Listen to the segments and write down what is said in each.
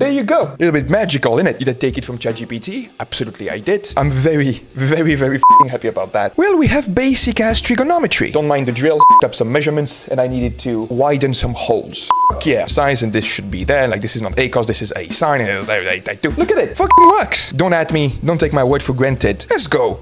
there you go. A little bit magical, innit? Did I take it from ChatGPT? Absolutely, I did. I'm very, very, very happy about that. Well, we have basic ass trigonometry. Don't mind the drill. Up some measurements, and I needed to widen some holes. Yeah, size, and this should be there. Like this is not a cos, this is a sine. Look at it. Fucking works. Don't at me. Don't take my word for granted. Let's go.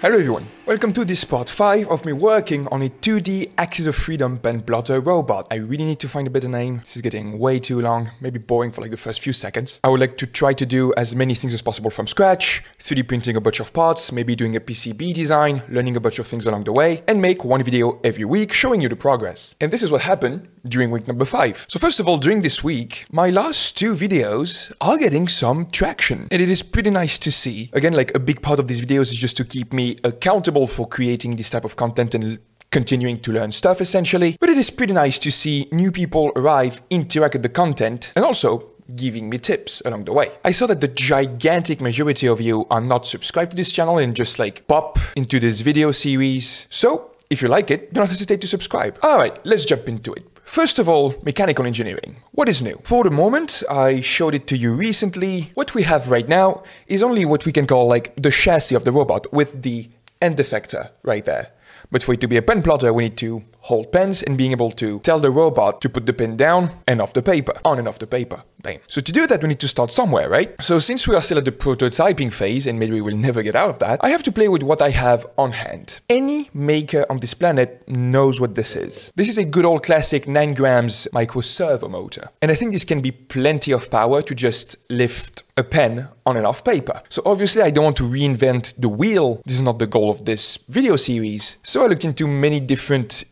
Hello everyone, welcome to this part 5 of me working on a 2D Axis of Freedom pen plotter robot. I really need to find a better name, this is getting way too long, maybe boring for like the first few seconds. I would like to try to do as many things as possible from scratch, 3D printing a bunch of parts, maybe doing a PCB design, learning a bunch of things along the way, and make one video every week showing you the progress. And this is what happened during week number 5. So first of all, during this week, my last two videos are getting some traction, and it is pretty nice to see. Again, like a big part of these videos is just to keep me accountable for creating this type of content and continuing to learn stuff essentially. But it is pretty nice to see new people arrive, interact with the content, and also giving me tips along the way. I saw that the gigantic majority of you are not subscribed to this channel and just like pop into this video series. So if you like it, do not hesitate to subscribe. Alright, let's jump into it. First of all, mechanical engineering. What is new? For the moment, I showed it to you recently. What we have right now is only what we can call like the chassis of the robot with the end effector right there. But for it to be a pen plotter, we need to hold pens and being able to tell the robot to put the pen down and off the paper, on and off the paper. Damn. So to do that, we need to start somewhere, right? So since we are still at the prototyping phase, and maybe we will never get out of that, I have to play with what I have on hand. Any maker on this planet knows what this is. This is a good old classic 9 grams micro servo motor. And I think this can be plenty of power to just lift a pen on and off paper. So obviously I don't want to reinvent the wheel. This is not the goal of this video series. So I looked into many different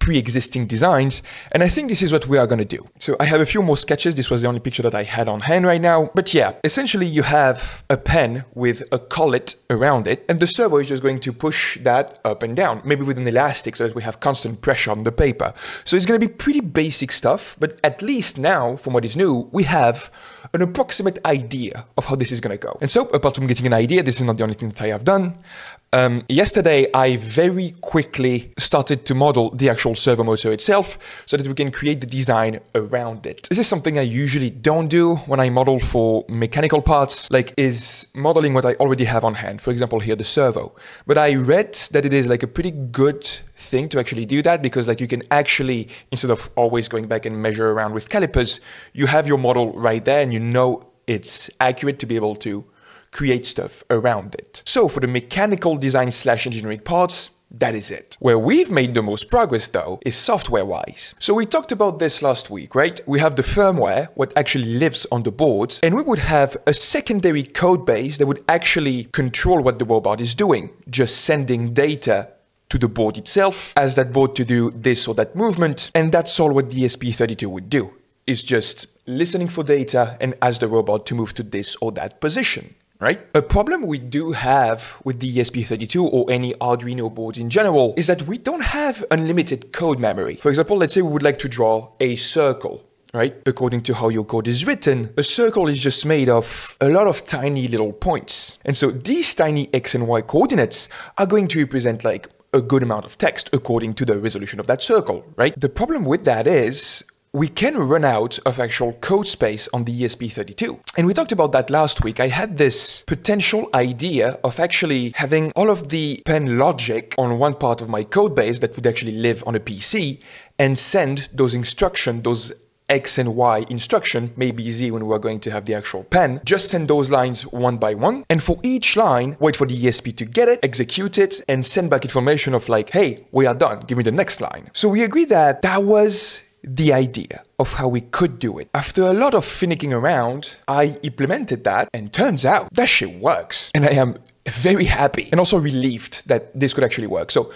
pre-existing designs and I think this is what we are going to do. So I have a few more sketches. This was the only picture that I had on hand right now. But yeah, essentially you have a pen with a collet around it and the servo is just going to push that up and down, maybe with an elastic so that we have constant pressure on the paper. So it's going to be pretty basic stuff, but at least now from what is new, we have an approximate idea of how this is going to go. And so, apart from getting an idea, this is not the only thing that I have done. Um, yesterday, I very quickly started to model the actual servo motor itself so that we can create the design around it. This is something I usually don't do when I model for mechanical parts, like is modeling what I already have on hand. For example, here, the servo. But I read that it is like a pretty good thing to actually do that because like you can actually, instead of always going back and measure around with calipers, you have your model right there and you know it's accurate to be able to create stuff around it. So for the mechanical design slash engineering parts, that is it. Where we've made the most progress though is software wise. So we talked about this last week, right? We have the firmware, what actually lives on the board, and we would have a secondary code base that would actually control what the robot is doing, just sending data to the board itself, as that board to do this or that movement, and that's all what the ESP32 would do, is just listening for data and ask the robot to move to this or that position right? A problem we do have with the ESP32 or any Arduino board in general is that we don't have unlimited code memory. For example, let's say we would like to draw a circle. Right? According to how your code is written, a circle is just made of a lot of tiny little points. And so these tiny x and y coordinates are going to represent like a good amount of text according to the resolution of that circle, right? The problem with that is we can run out of actual code space on the ESP32. And we talked about that last week. I had this potential idea of actually having all of the pen logic on one part of my code base that would actually live on a PC and send those instructions, those X and Y instruction, maybe Z when we're going to have the actual pen, just send those lines one by one. And for each line, wait for the ESP to get it, execute it, and send back information of like, hey, we are done, give me the next line. So we agreed that that was the idea of how we could do it. After a lot of finicking around, I implemented that and turns out that shit works. And I am very happy and also relieved that this could actually work. So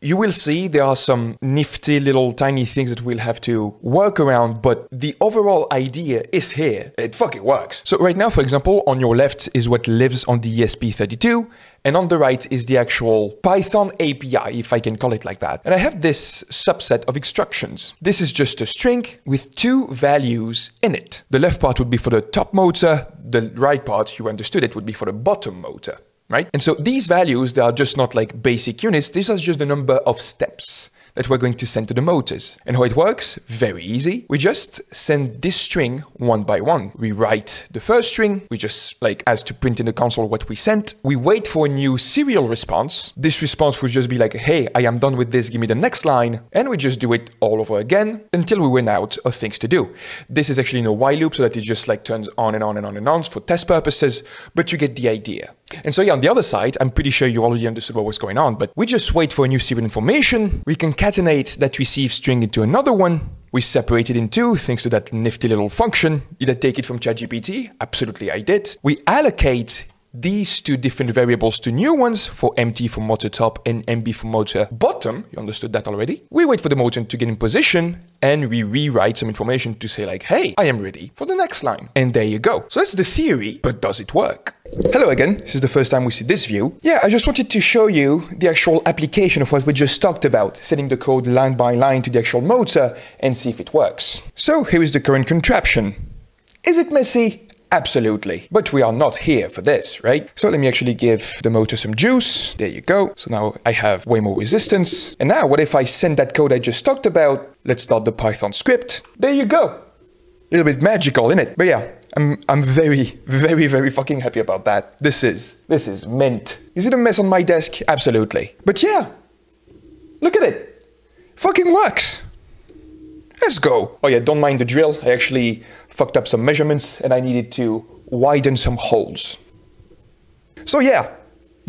you will see there are some nifty little tiny things that we'll have to work around, but the overall idea is here. It fucking works. So right now, for example, on your left is what lives on the ESP32, and on the right is the actual Python API, if I can call it like that. And I have this subset of instructions. This is just a string with two values in it. The left part would be for the top motor, the right part, you understood it, would be for the bottom motor right? And so these values, they are just not like basic units. These are just the number of steps that we're going to send to the motors. And how it works? Very easy. We just send this string one by one. We write the first string, we just like as to print in the console what we sent. We wait for a new serial response. This response will just be like, hey, I am done with this, give me the next line. And we just do it all over again until we run out of things to do. This is actually in a while loop so that it just like turns on and on and on and on for test purposes, but you get the idea. And so yeah, on the other side, I'm pretty sure you already understood what was going on, but we just wait for a new serial information, we concatenate that received string into another one, we separate it in two thanks to that nifty little function. Did I take it from ChatGPT? Absolutely I did. We allocate these two different variables to new ones for MT for motor top and MB for motor bottom. You understood that already. We wait for the motor to get in position and we rewrite some information to say like, hey, I am ready for the next line. And there you go. So that's the theory, but does it work? Hello again, this is the first time we see this view. Yeah, I just wanted to show you the actual application of what we just talked about, setting the code line by line to the actual motor and see if it works. So here is the current contraption. Is it messy? Absolutely. But we are not here for this, right? So let me actually give the motor some juice. There you go. So now I have way more resistance. And now what if I send that code I just talked about? Let's start the Python script. There you go. A little bit magical, in it? But yeah, I'm I'm very, very, very fucking happy about that. This is this is mint. Is it a mess on my desk? Absolutely. But yeah. Look at it. Fucking works. Let's go. Oh yeah, don't mind the drill. I actually fucked up some measurements and I needed to widen some holes. So yeah,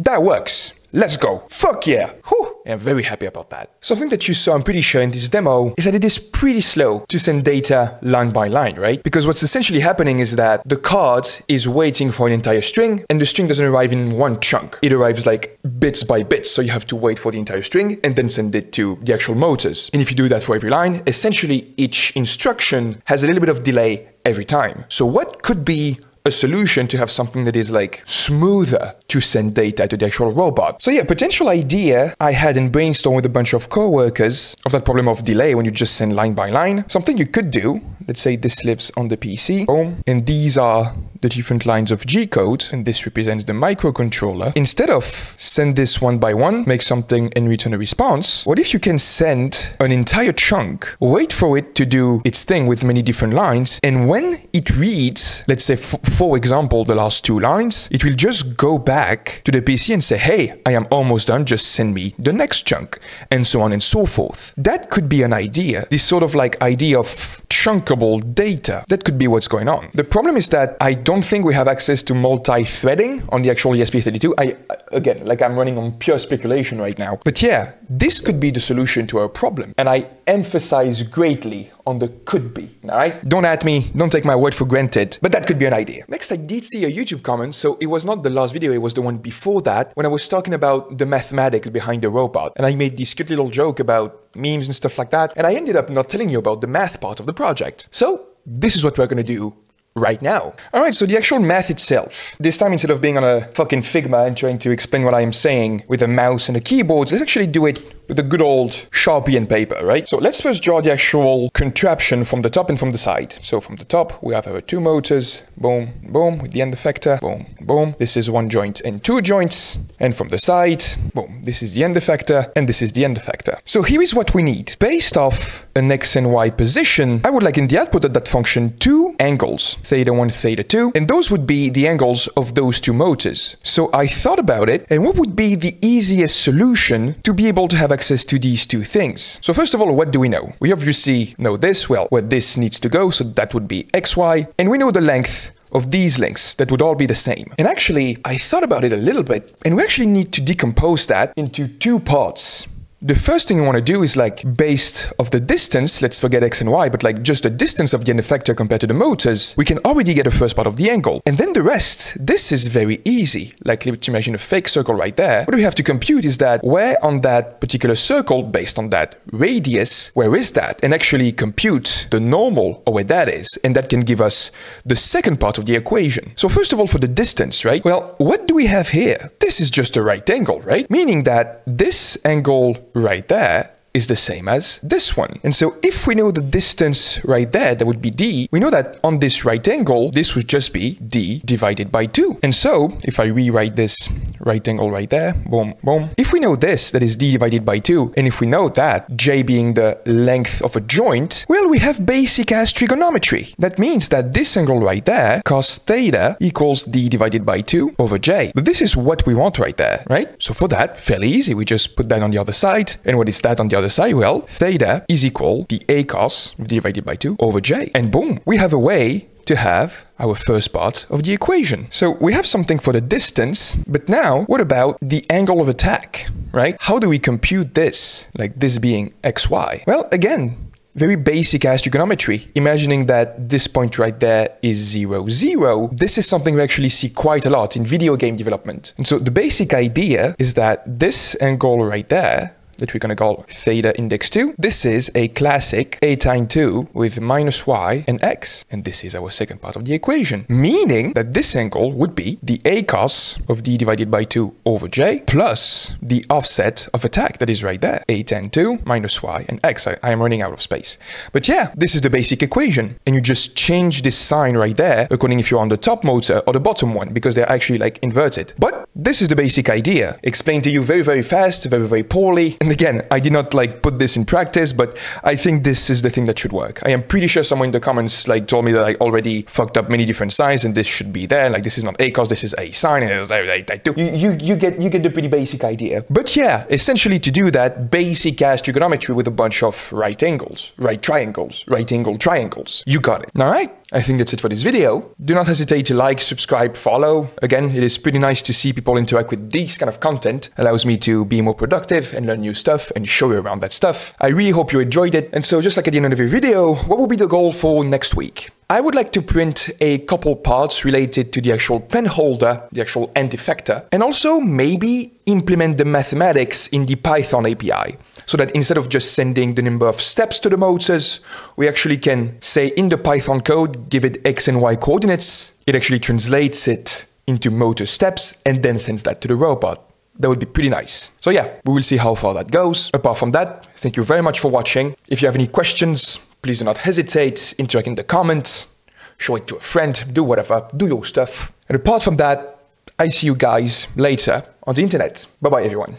that works. Let's go. Fuck yeah. Whew. I'm very happy about that. Something that you saw, I'm pretty sure in this demo, is that it is pretty slow to send data line by line, right? Because what's essentially happening is that the card is waiting for an entire string and the string doesn't arrive in one chunk. It arrives like bits by bits. So you have to wait for the entire string and then send it to the actual motors. And if you do that for every line, essentially each instruction has a little bit of delay every time. So what could be a solution to have something that is like smoother to send data to the actual robot. So yeah, potential idea I had in brainstorm with a bunch of coworkers of that problem of delay when you just send line by line. Something you could do, let's say this lives on the PC, boom, and these are the different lines of G code, and this represents the microcontroller. Instead of send this one by one, make something and return a response, what if you can send an entire chunk, wait for it to do its thing with many different lines, and when it reads, let's say for example, the last two lines, it will just go back to the PC and say, hey, I am almost done, just send me the next chunk, and so on and so forth. That could be an idea, this sort of like idea of chunkable data. That could be what's going on. The problem is that I don't think we have access to multi-threading on the actual ESP32. I, again, like I'm running on pure speculation right now. But yeah, this could be the solution to our problem. And I emphasize greatly on the could be, all right? Don't at me, don't take my word for granted, but that could be an idea. Next, I did see a YouTube comment, so it was not the last video, it was the one before that, when I was talking about the mathematics behind the robot. And I made this cute little joke about memes and stuff like that, and I ended up not telling you about the math part of the project. So, this is what we're gonna do right now. All right, so the actual math itself, this time instead of being on a fucking Figma and trying to explain what I am saying with a mouse and a keyboard, let's actually do it with a good old Sharpie and paper, right? So let's first draw the actual contraption from the top and from the side. So from the top, we have our two motors, boom, boom, with the end effector, boom, boom. This is one joint and two joints. And from the side, boom, this is the end effector and this is the end effector. So here is what we need. Based off an X and Y position, I would like in the output of that function two angles, theta 1, theta 2, and those would be the angles of those two motors. So I thought about it, and what would be the easiest solution to be able to have access to these two things? So first of all, what do we know? We obviously know this, well, where this needs to go, so that would be xy, and we know the length of these links that would all be the same. And actually, I thought about it a little bit, and we actually need to decompose that into two parts. The first thing you want to do is like based of the distance, let's forget x and y, but like just the distance of the end effector compared to the motors, we can already get a first part of the angle. And then the rest, this is very easy. Like let's imagine a fake circle right there. What we have to compute is that where on that particular circle, based on that radius, where is that? And actually compute the normal or where that is. And that can give us the second part of the equation. So first of all, for the distance, right? Well, what do we have here? This is just a right angle, right? Meaning that this angle right there is the same as this one. And so if we know the distance right there, that would be d, we know that on this right angle, this would just be d divided by 2. And so if I rewrite this right angle right there, boom, boom. If we know this, that is d divided by 2, and if we know that, j being the length of a joint, well, we have basic ass trigonometry. That means that this angle right there, cos theta, equals d divided by 2 over j. But this is what we want right there, right? So for that, fairly easy, we just put that on the other side. And what is that on the other side? Well, theta is equal the a cos divided by 2 over j. And boom, we have a way to have our first part of the equation. So we have something for the distance, but now what about the angle of attack, right? How do we compute this, like this being xy? Well, again, very basic as trigonometry, imagining that this point right there is 0, 0. This is something we actually see quite a lot in video game development. And so the basic idea is that this angle right there that we're going to call theta index 2. This is a classic a tan 2 with minus y and x. And this is our second part of the equation, meaning that this angle would be the a cos of d divided by 2 over j plus the offset of attack that is right there, a tan 2 minus y and x. I, I am running out of space. But yeah, this is the basic equation. And you just change this sign right there according if you're on the top motor or the bottom one because they're actually like inverted. But this is the basic idea. Explained to you very, very fast, very, very poorly. And again, I did not like put this in practice, but I think this is the thing that should work. I am pretty sure someone in the comments like told me that I already fucked up many different signs and this should be there. Like this is not a cos, this is a sine. And it was, I, I, I do. You, you, you get you get the pretty basic idea. But yeah, essentially to do that, basic as trigonometry with a bunch of right angles, right triangles, right angle triangles. You got it. All right. I think that's it for this video. Do not hesitate to like, subscribe, follow. Again, it is pretty nice to see people interact with this kind of content. Allows me to be more productive and learn new stuff and show you around that stuff. I really hope you enjoyed it. And so just like at the end of every video, what will be the goal for next week? I would like to print a couple parts related to the actual pen holder, the actual end effector, and also maybe implement the mathematics in the Python API so that instead of just sending the number of steps to the motors, we actually can say in the Python code, give it X and Y coordinates. It actually translates it into motor steps and then sends that to the robot. That would be pretty nice. So yeah, we will see how far that goes. Apart from that, thank you very much for watching. If you have any questions, please do not hesitate, interact in the comments, show it to a friend, do whatever, do your stuff. And apart from that, I see you guys later on the internet. Bye bye everyone.